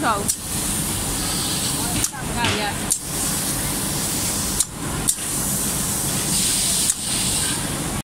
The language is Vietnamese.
thường Đây vậy